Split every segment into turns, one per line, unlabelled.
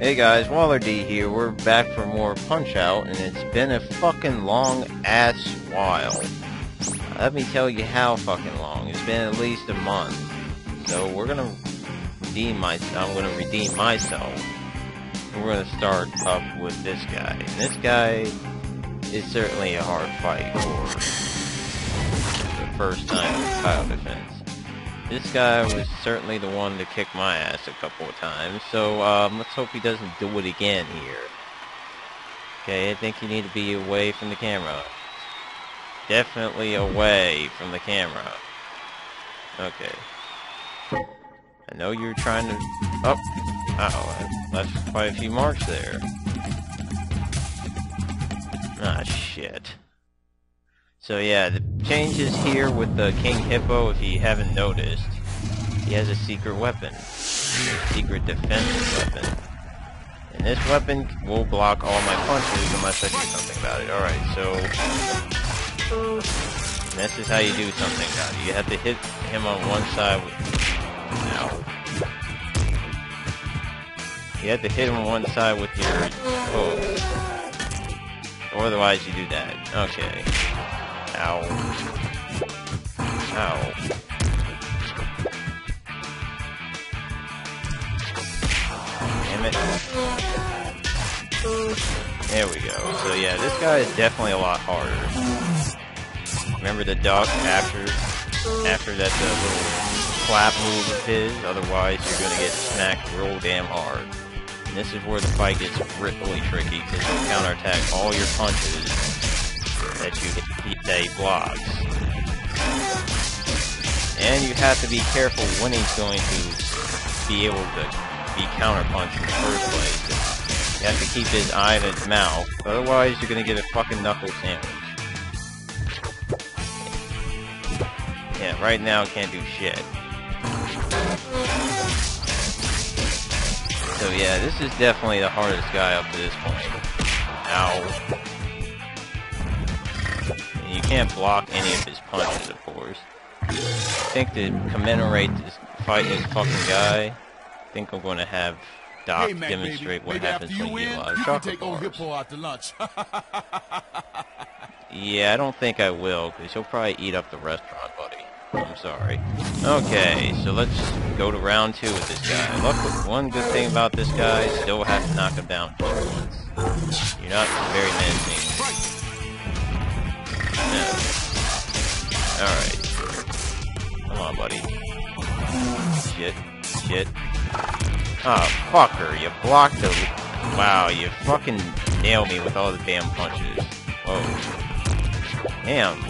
Hey guys, Waddler D here. We're back for more Punch Out, and it's been a fucking long ass while. Let me tell you how fucking long. It's been at least a month. So we're gonna redeem my. I'm gonna redeem myself. We're gonna start up with this guy. And this guy is certainly a hard fight for the first time in title defense. This guy was certainly the one to kick my ass a couple of times, so um, let's hope he doesn't do it again here. Okay, I think you need to be away from the camera. Definitely away from the camera. Okay. I know you're trying to... Oh! Uh-oh, I left quite a few marks there. Ah, shit. So yeah, the changes here with the King Hippo, if you haven't noticed, he has a secret weapon. Secret defensive weapon. And this weapon will block all my punches unless I do something about it. Alright, so... This is how you do something it. You have to hit him on one side with... Ow. You have to hit him on one side with your... Oh. Otherwise you do that. Okay. Ow. Ow. Damn it. There we go. So yeah, this guy is definitely a lot harder. Remember the duck after after that uh, little clap move of his, otherwise you're gonna get smacked real damn hard. And this is where the fight gets really tricky, because he'll counterattack all your punches that you that he blocks. And you have to be careful when he's going to be able to be counterpunched in the first place. You have to keep his eye in his mouth, otherwise you're gonna get a fucking knuckle sandwich. Yeah, right now can't do shit. So yeah, this is definitely the hardest guy up to this point. Ow can't block any of his punches, of course. I think to commemorate this fight this fucking guy, I think I'm going to have Doc hey, Mac, demonstrate what happens when you utilize chocolate bars. yeah, I don't think I will, because he'll probably eat up the restaurant, buddy. I'm sorry. Okay, so let's go to round two with this guy. Look, one good thing about this guy, still have to knock him down once. You're not very menacing. Alright. Come on, buddy. Shit. Shit. Oh, fucker. You blocked the... Wow, you fucking nailed me with all the damn punches. Whoa. Damn.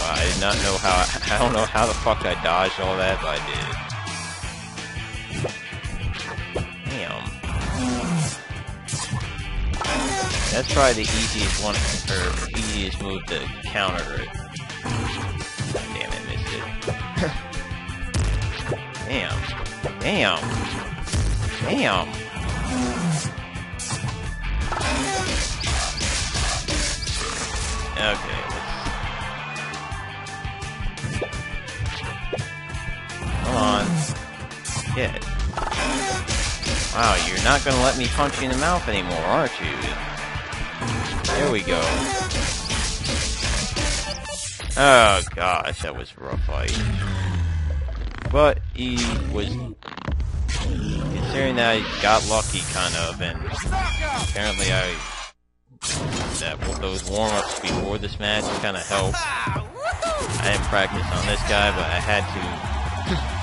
Wow, I did not know how... I don't know how the fuck I dodged all that, but I did. That's probably the easiest one, or easiest move to counter it. Damn it, missed it. Damn. Damn. Damn. Okay, Come on. Wow, you're not gonna let me punch you in the mouth anymore, aren't you? There we go. Oh gosh, that was rough fight. But he was considering that I got lucky kind of and apparently I that those warm-ups before this match kind of helped. I didn't practice on this guy, but I had to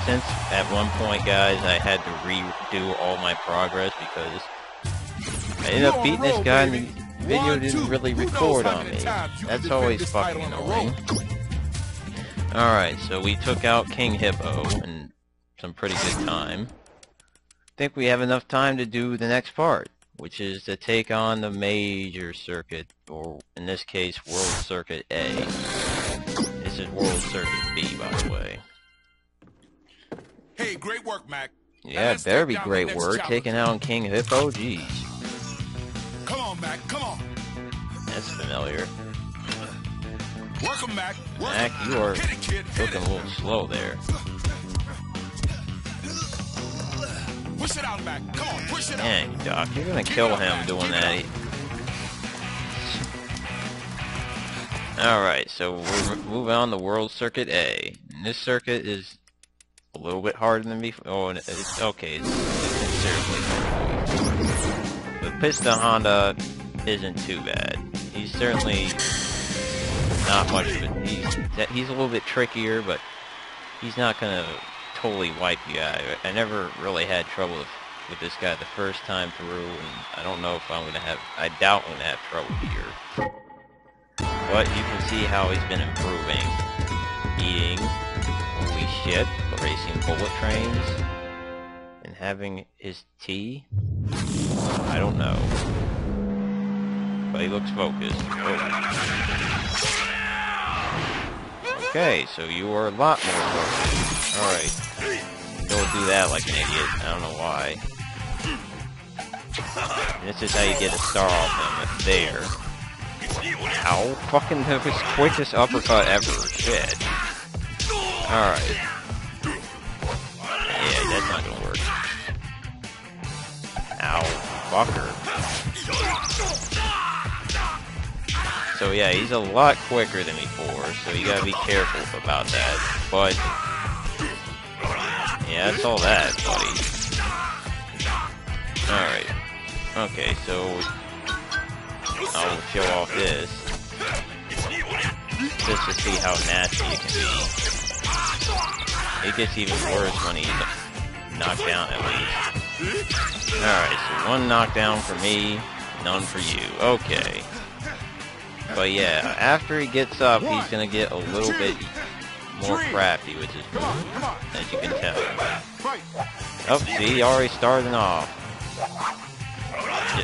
since at one point guys I had to redo all my progress because I ended up beating this guy and video didn't really record on me. That's always fucking annoying. Alright, so we took out King Hippo in some pretty good time. I think we have enough time to do the next part, which is to take on the major circuit, or in this case, World Circuit A. This is World Circuit B, by the way.
Hey, great work, Mac.
Yeah, it better be great work, taking out King Hippo, jeez.
Come on, Come on.
That's familiar.
Welcome back. Mac. Work
Mac, you are it, looking a little slow there.
Push it out, Mac. Come on, push it out.
Dang, Doc, you're gonna kill him doing that. Alright, so we're moving on to World Circuit A. And this circuit is a little bit harder than before. Oh, it's okay. It's, it's considerably harder. But Piston Hondo uh, isn't too bad. He's certainly not much, but he's he's a little bit trickier, but he's not gonna totally wipe you out. I never really had trouble with, with this guy the first time through, and I don't know if I'm gonna have. I doubt I'm gonna have trouble here. But you can see how he's been improving. Eating, holy shit, racing bullet trains, and having his tea? I don't know. But he looks focused. Oh. Okay, so you are a lot more focused. Alright. Don't do that like an idiot. I don't know why. This is how you get a star off them. There. Ow. Fucking the quickest uppercut ever. Shit. Alright. Yeah, that's not gonna work. Ow. Fucker. So yeah, he's a lot quicker than before, so you gotta be careful about that. But, yeah, that's all that, buddy. Alright. Okay, so I'll show off this. Just to see how nasty it can be. It gets even worse when he's knocked down at least. Alright, so one knockdown for me, none for you. Okay. But yeah, after he gets up, he's gonna get a little bit more crafty with his move, as you can tell. Oh, see, he already starting off.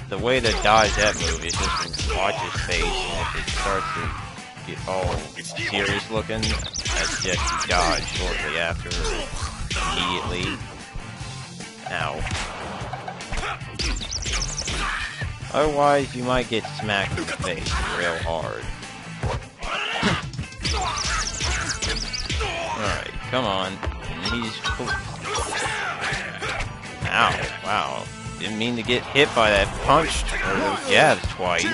The way to dodge that move is just watch his face, and if it starts to get all serious looking, that's just dodge shortly after, immediately. Ow. Otherwise, you might get smacked in the face real hard. Alright, come on. He's... Ow, wow. Didn't mean to get hit by that punch or those jabs twice.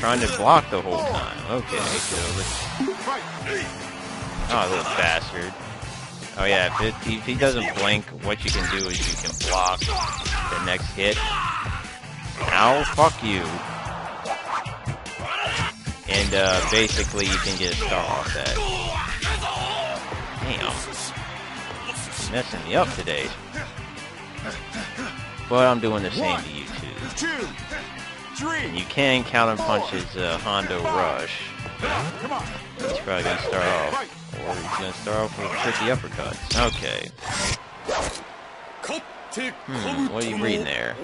Trying to block the whole time. Okay, so let's... Oh, little bastard. Oh yeah, if, it, if he doesn't blink, what you can do is you can block the next hit Ow, fuck you. And uh, basically you can get a star off that. Damn. Messing me up today. But I'm doing the same to you too. And you can counter punch his uh, Hondo Rush. He's probably gonna start off. Or he's gonna start off with tricky uppercuts. Okay. Hmm, what are you reading there?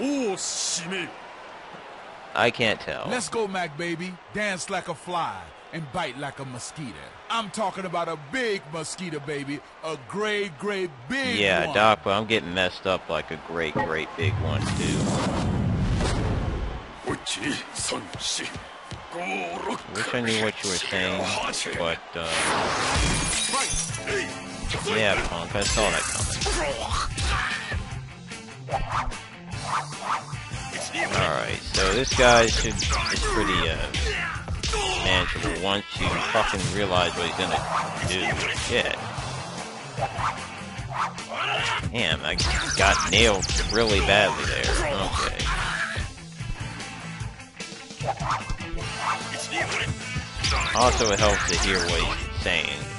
I can't tell.
Let's go, Mac baby. Dance like a fly and bite like a mosquito. I'm talking about a big mosquito, baby. A great, great big one.
yeah,
one.
Doc, but I'm getting messed up like a great, great big one, too. Wish I knew what you were saying, but, uh... Yeah, punk, I saw that coming. Alright, so this guy should is pretty uh, manageable once you fucking realize what he's gonna do. Shit. Damn, I got nailed really badly there. Okay. Also, it helps to hear what he's saying.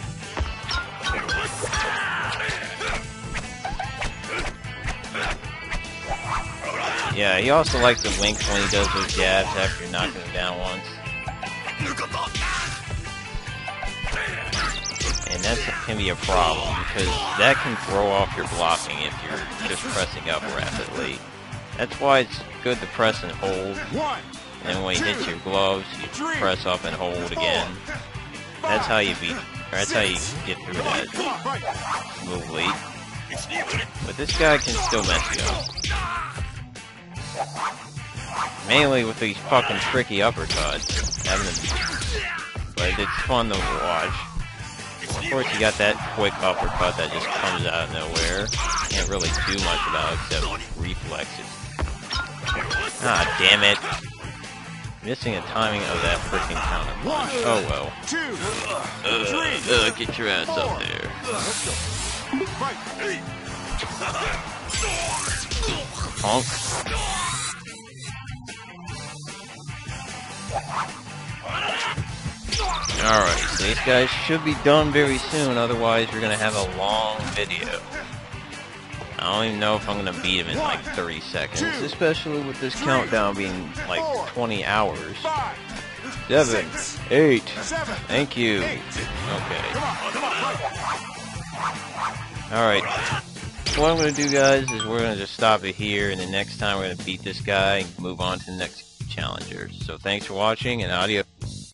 Yeah, he also likes to wink when he does those jabs after knocking him down once. And that can be a problem, because that can throw off your blocking if you're just pressing up rapidly. That's why it's good to press and hold. And when he hits your gloves, you press up and hold again. That's how you beat, that's how you get through that late. But this guy can still mess you up. Mainly with these fucking tricky uppercuts. Having but it's fun to watch. Of course, you got that quick uppercut that just comes out of nowhere. Can't really do much about it except reflexes. Ah, damn it. Missing the timing of that freaking counter punch. Oh well.
Two,
Uh, uh, get your ass up there. Alright, so these guys should be done very soon, otherwise we're gonna have a long video. I don't even know if I'm gonna beat him in like 30 seconds, especially with this countdown being like 20 hours. 7, 8, thank you.
eight.
Okay.
Come
Alright. What I'm gonna do guys is we're gonna just stop it here and the next time we're gonna beat this guy and move on to the next challenger. So thanks for watching and audio